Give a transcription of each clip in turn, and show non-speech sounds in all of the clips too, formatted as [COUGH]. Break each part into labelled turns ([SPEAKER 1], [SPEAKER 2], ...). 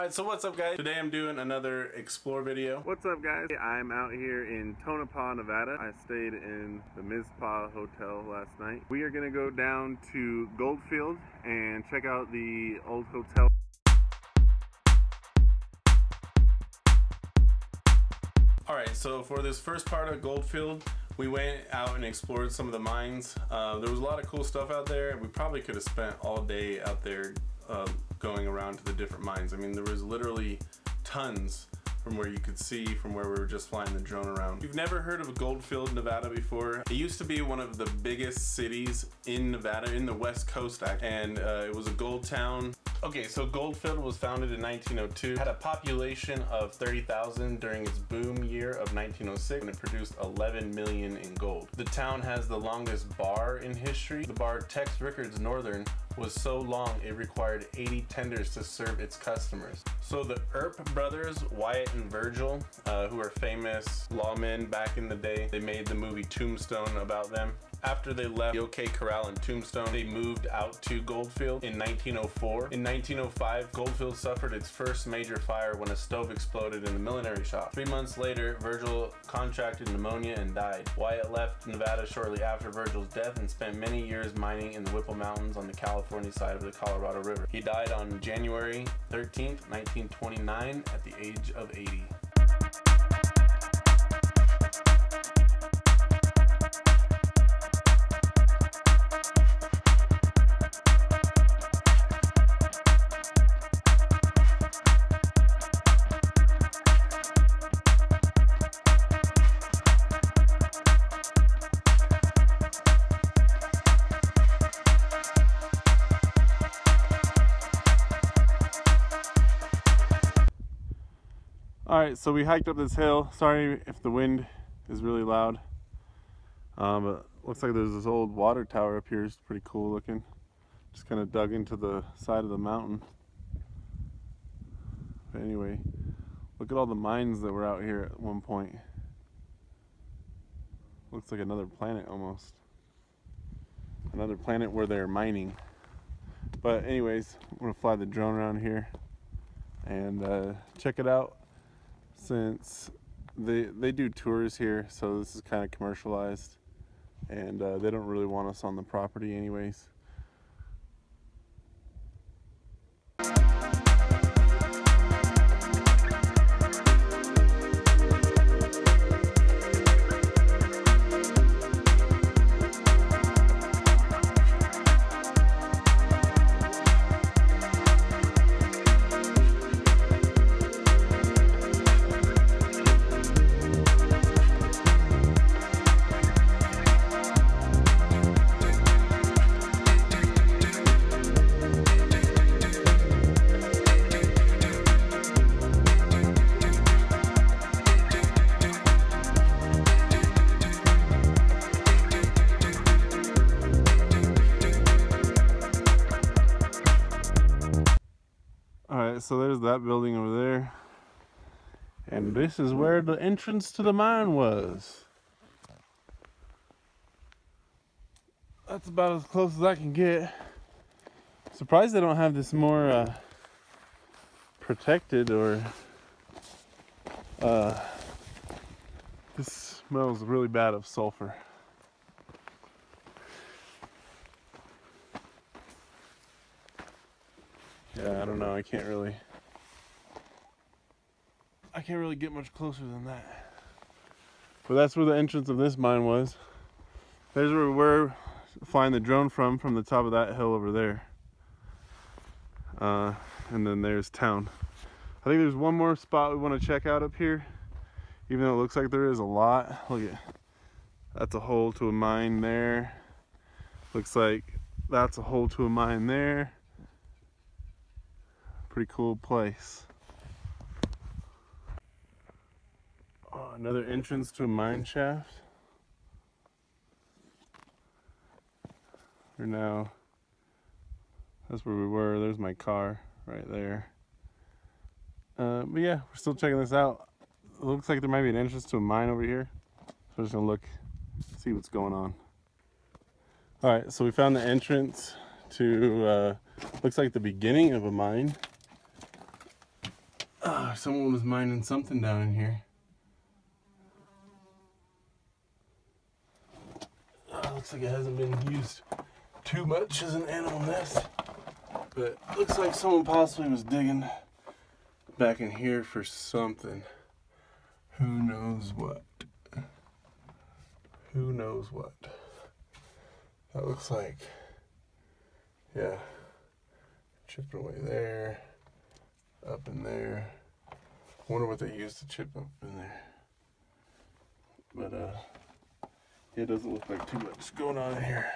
[SPEAKER 1] Alright, so what's up guys? Today I'm doing another explore video.
[SPEAKER 2] What's up guys? I'm out here in Tonopah, Nevada. I stayed in the Mizpah Hotel last night. We are gonna go down to Goldfield and check out the old hotel.
[SPEAKER 1] Alright, so for this first part of Goldfield, we went out and explored some of the mines. Uh, there was a lot of cool stuff out there. We probably could have spent all day out there uh, around to the different mines. I mean, there was literally tons from where you could see from where we were just flying the drone around. You've never heard of Goldfield, Nevada before, it used to be one of the biggest cities in Nevada, in the West Coast, and uh, it was a gold town. Okay, so Goldfield was founded in 1902, had a population of 30,000 during its boom year of 1906, and it produced 11 million in gold. The town has the longest bar in history. The bar Tex Rickard's Northern was so long it required 80 tenders to serve its customers. So the Earp brothers, Wyatt and Virgil, uh, who are famous lawmen back in the day, they made the movie Tombstone about them. After they left the OK Corral and Tombstone, they moved out to Goldfield in 1904. In 1905, Goldfield suffered its first major fire when a stove exploded in the millinery shop. Three months later, Virgil contracted pneumonia and died. Wyatt left Nevada shortly after Virgil's death and spent many years mining in the Whipple Mountains on the California side of the Colorado River. He died on January 13, 1929 at the age of 80.
[SPEAKER 2] All right, so we hiked up this hill. Sorry if the wind is really loud. Um, looks like there's this old water tower up here. It's pretty cool looking. Just kind of dug into the side of the mountain. But anyway, look at all the mines that were out here at one point. Looks like another planet almost. Another planet where they're mining. But anyways, I'm gonna fly the drone around here and uh, check it out since they they do tours here, so this is kind of commercialized, and uh, they don't really want us on the property anyways. That building over there. And this is where the entrance to the mine was. That's about as close as I can get. Surprised they don't have this more uh, protected or uh, this smells really bad of sulfur. Yeah, I don't know. I can't really. I can't really get much closer than that. But that's where the entrance of this mine was. There's where we're flying the drone from, from the top of that hill over there. Uh, and then there's town. I think there's one more spot we want to check out up here. Even though it looks like there is a lot. Look at that's a hole to a mine there. Looks like that's a hole to a mine there pretty cool place. Oh, another entrance to a mine shaft. We're now, that's where we were. There's my car right there. Uh, but yeah, we're still checking this out. It looks like there might be an entrance to a mine over here. So we're just gonna look, see what's going on. All right, so we found the entrance to, uh, looks like the beginning of a mine. Ah, someone was mining something down in here. Looks like it hasn't been used too much as an animal nest. But looks like someone possibly was digging back in here for something. Who knows what? Who knows what? That looks like, yeah, chipping away there, up in there. Wonder what they used to chip up in there. But uh, it doesn't look like too much going on in here.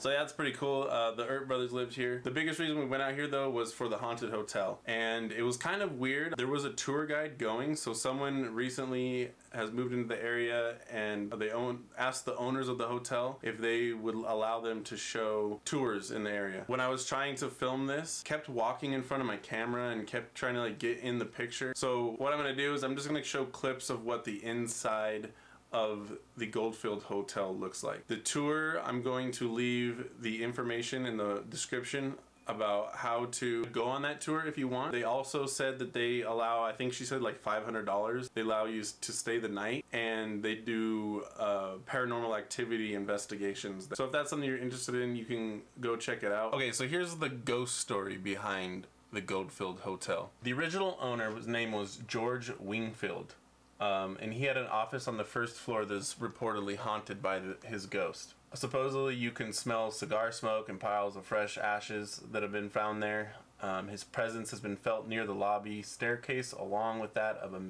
[SPEAKER 1] So yeah, it's pretty cool. Uh, the Earp brothers lived here. The biggest reason we went out here though was for the haunted hotel, and it was kind of weird. There was a tour guide going, so someone recently has moved into the area, and they own asked the owners of the hotel if they would allow them to show tours in the area. When I was trying to film this, kept walking in front of my camera and kept trying to like get in the picture. So what I'm gonna do is I'm just gonna show clips of what the inside of the Goldfield Hotel looks like. The tour, I'm going to leave the information in the description about how to go on that tour if you want. They also said that they allow, I think she said like $500. They allow you to stay the night and they do uh, paranormal activity investigations. So if that's something you're interested in, you can go check it out. Okay, so here's the ghost story behind the Goldfield Hotel. The original owner's name was George Wingfield. Um, and he had an office on the first floor that's reportedly haunted by the, his ghost. Supposedly, you can smell cigar smoke and piles of fresh ashes that have been found there. Um, his presence has been felt near the lobby staircase, along with that of a,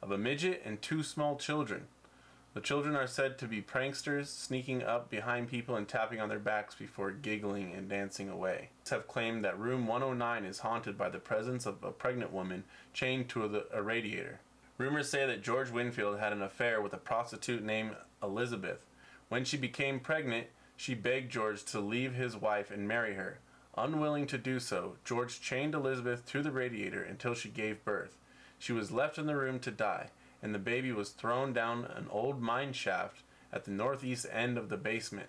[SPEAKER 1] of a midget and two small children. The children are said to be pranksters, sneaking up behind people and tapping on their backs before giggling and dancing away. Have claimed that room 109 is haunted by the presence of a pregnant woman chained to a, a radiator. Rumors say that George Wingfield had an affair with a prostitute named Elizabeth. When she became pregnant, she begged George to leave his wife and marry her. Unwilling to do so, George chained Elizabeth to the radiator until she gave birth. She was left in the room to die, and the baby was thrown down an old mine shaft at the northeast end of the basement.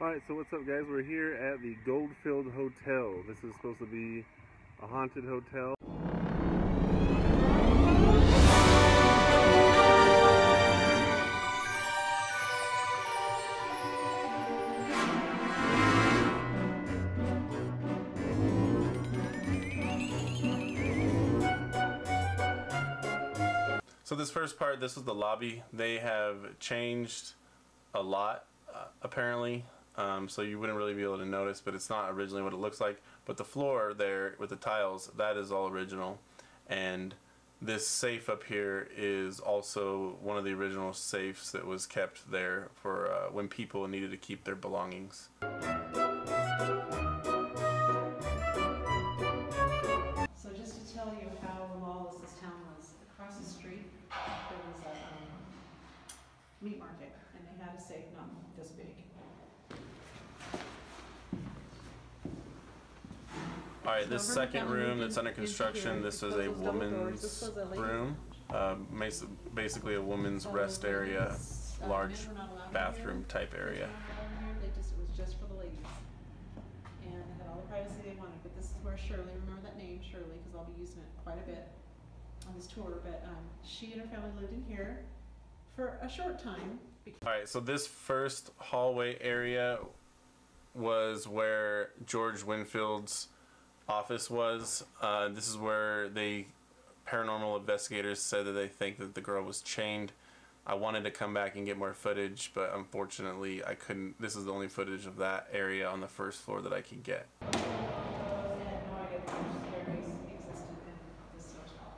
[SPEAKER 2] Alright, so what's up guys? We're here at the Goldfield Hotel. This is supposed to be a haunted hotel.
[SPEAKER 1] So this first part, this is the lobby. They have changed a lot, uh, apparently. Um, so you wouldn't really be able to notice, but it's not originally what it looks like. But the floor there with the tiles, that is all original. And this safe up here is also one of the original safes that was kept there for uh, when people needed to keep their belongings.
[SPEAKER 3] And they a safe not this big.
[SPEAKER 1] All right, this
[SPEAKER 3] Over
[SPEAKER 1] second room that's under construction, this is a woman's
[SPEAKER 3] This was a lady-
[SPEAKER 1] room. Um, basically a woman's
[SPEAKER 3] So
[SPEAKER 1] rest area,
[SPEAKER 3] uh,
[SPEAKER 1] large
[SPEAKER 3] men were not allowed in
[SPEAKER 1] bathroom
[SPEAKER 3] here.
[SPEAKER 1] type area.
[SPEAKER 3] Men were not allowed in here, they just, it was just for the ladies. And they had all the privacy they wanted, but this is where Shirley, remember that name, Shirley, cause I'll be using it quite a bit on this tour, but, um, she and her family lived in here for a short time, because
[SPEAKER 1] All right, so this first hallway area was where George Wingfield's office was. Uh, this is where the paranormal investigators said that they think that the girl was chained. I wanted to come back and get more footage, but unfortunately I couldn't. This is the only footage of that area on the first floor that I could get.
[SPEAKER 3] I had no idea that such staircase existed in this hotel.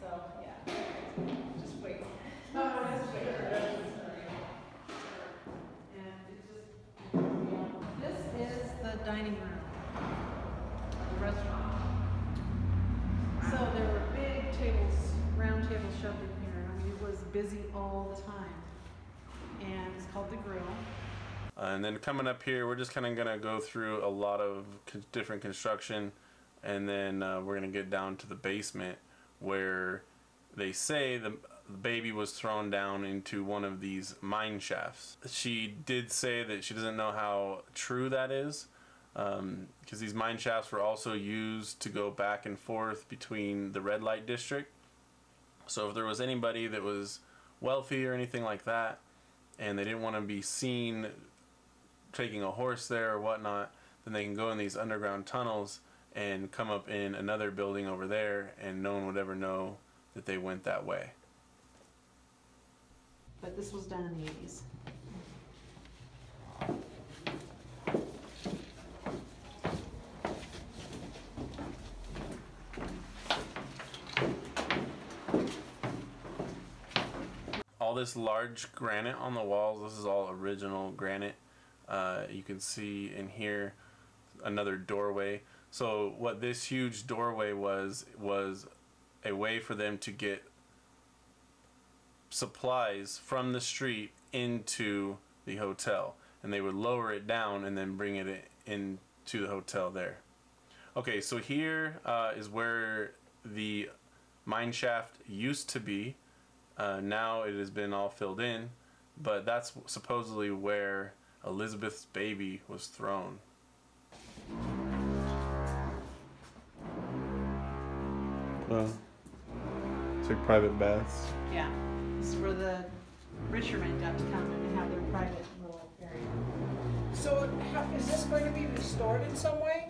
[SPEAKER 3] So, yeah, just wait. Oh, just wait. And it just, this is the dining room, of the restaurant. So there were big tables, round tables shoved in here, I mean, it was busy all the time. And it's called the grill.
[SPEAKER 1] Uh, and then coming up here, we're just kind of gonna go through a lot of con- different construction, and then uh, we're gonna get down to the basement where they say the, the baby was thrown down into one of these mine shafts. She did say that she doesn't know how true that is. because these mine shafts were also used to go back and forth between the red light district. So if there was anybody that was wealthy or anything like that, and they didn't want to be seen taking a horse there or whatnot, then they can go in these underground tunnels and come up in another building over there, and no one would ever know that they went that way.
[SPEAKER 3] But this was done in the eighties.
[SPEAKER 1] all this large granite on the walls this is all original granite uh, you can see in here another doorway. So what this huge doorway was was a way for them to get supplies from the street into the hotel. And they would lower it down and then bring it into the hotel there. Okay so here uh, is where the mine shaft used to be. Uh, now it has been all filled in, but that's supposedly where Elizabeth's baby was thrown.
[SPEAKER 2] Well, it's like private baths.
[SPEAKER 3] Yeah, this is where the Richerman got to come and have their private little area.
[SPEAKER 4] So how, is this going to be restored in some way?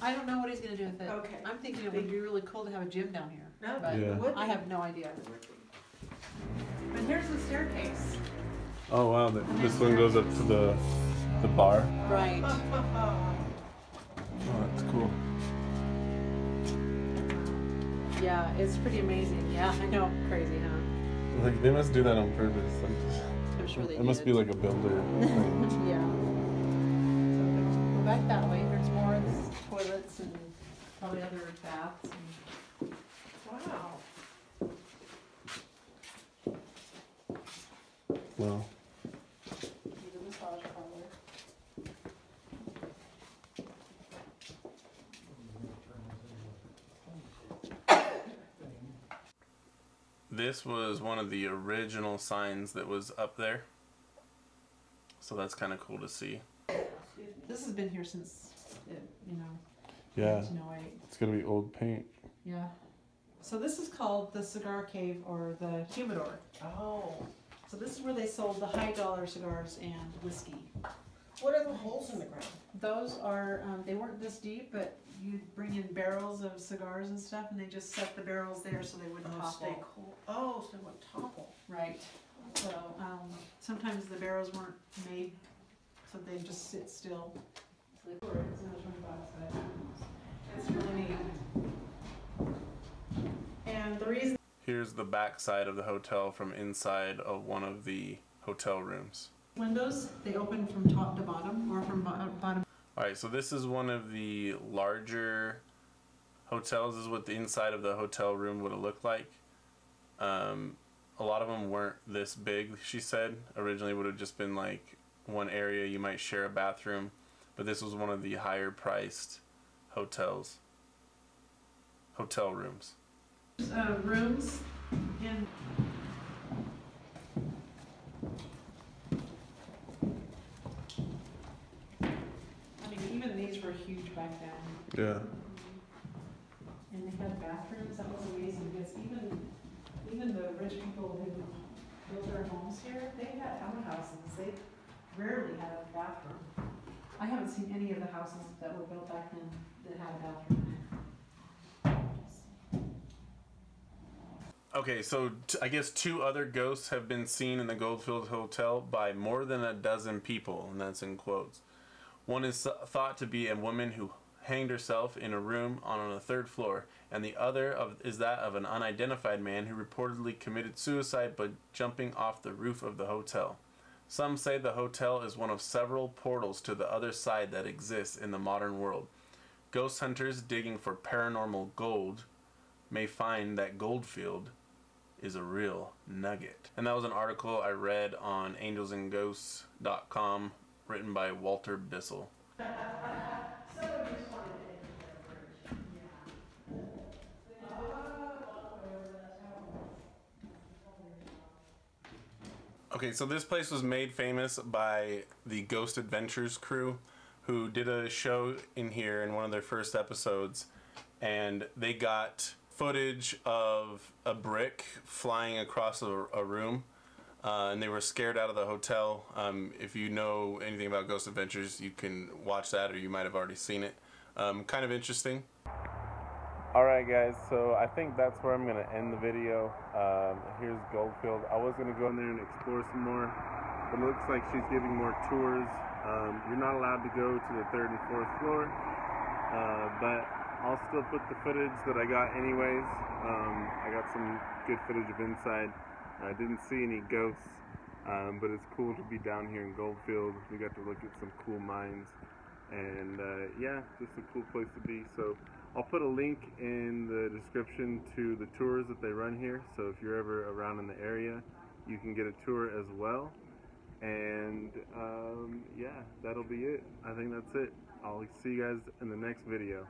[SPEAKER 3] I don't know what he's gonna do with it.
[SPEAKER 4] Okay.
[SPEAKER 3] I'm thinking it would be really cool to have a gym down here.
[SPEAKER 4] No,
[SPEAKER 3] but
[SPEAKER 2] Yeah.
[SPEAKER 3] I have no idea. But here's the staircase.
[SPEAKER 2] Oh wow, th- this one goes up to the the bar.
[SPEAKER 3] Right.
[SPEAKER 2] Oh, that's cool.
[SPEAKER 3] Yeah, it's pretty amazing. Yeah, I know, crazy, huh?
[SPEAKER 2] Like they must do that on purpose. Like,
[SPEAKER 3] I'm sure they
[SPEAKER 2] it must be like a builder. [LAUGHS]
[SPEAKER 3] Yeah. So go back that way, there's more of this toilets and probably other baths and.
[SPEAKER 4] Wow.
[SPEAKER 2] well,
[SPEAKER 3] There's a massage parlor.
[SPEAKER 1] This was one of the original signs that was up there. So that's kind of cool to see.
[SPEAKER 3] This has been here since, it, you know,
[SPEAKER 2] yeah,
[SPEAKER 3] nineteen oh eight.
[SPEAKER 2] it's gonna be old paint.
[SPEAKER 3] Yeah. So this is called the cigar cave or the humidor.
[SPEAKER 4] Oh.
[SPEAKER 3] So this is where they sold the high dollar cigars and whiskey.
[SPEAKER 4] What are the holes in the ground?
[SPEAKER 3] Those are, um, they weren't this deep, but you'd bring in barrels of cigars and stuff and they just set the barrels there so they wouldn't
[SPEAKER 4] Oh, stay
[SPEAKER 3] topple.
[SPEAKER 4] cool. Oh, so it would topple.
[SPEAKER 3] Right. So, um, sometimes the barrels weren't made, so they just sit still. It's really neat. And the reason
[SPEAKER 1] Here's the back side of the hotel from inside of one of the hotel rooms.
[SPEAKER 3] Windows, they open from top to bottom or from bo- bottom.
[SPEAKER 1] All right, so this is one of the larger hotels. This is what the inside of the hotel room would have looked like. Um, a lot of them weren't this big. She said originally would have just been like one area you might share a bathroom, but this was one of the higher priced hotels. Hotel rooms.
[SPEAKER 3] Uh, rooms in. I mean, even these were huge back then.
[SPEAKER 2] Yeah.
[SPEAKER 3] And they had bathrooms, that was amazing, because even, even the rich people who built their homes here, they had outhouses, they rarely had a bathroom. I haven't seen any of the houses that were built back then that had a bathroom.
[SPEAKER 1] Okay, so t- I guess two other ghosts have been seen in the Goldfield Hotel by more than a dozen people, and that's in quotes. One is th- thought to be a woman who hanged herself in a room on the third floor, and the other of, is that of an unidentified man who reportedly committed suicide by jumping off the roof of the hotel. Some say the hotel is one of several portals to the other side that exists in the modern world. Ghost hunters digging for paranormal gold may find that Goldfield is a real nugget. And that was an article I read on angelsandghosts.com written by Walter Bissell. [LAUGHS] Okay, so this place was made famous by the Ghost Adventures crew
[SPEAKER 5] who did a show in here in one of their first episodes, and they got footage of a brick flying across a, a room. Uh, and they were scared out of the hotel. Um, if you know anything about Ghost Adventures, you can watch that, or you might have already seen it. Um, kind of interesting.
[SPEAKER 1] Alright guys, so I think that's where I'm going to end the video. Um, here's Goldfield. I was going to go in there and explore some more, but it looks like she's giving more tours. Um, you're not allowed to go to the third and fourth floor, uh, but I'll still put the footage that I got anyways. Um, I got some good footage of inside. I didn't see any ghosts, um, but it's cool to be down here in Goldfield. We got to look at some cool mines, and uh, yeah, just a cool place to be. So I'll put a link in the description to the tours that they run here. So if you're ever around in the area, you can get a tour as well. And um, yeah, that'll be it. I think that's it. I'll see you guys in the next video.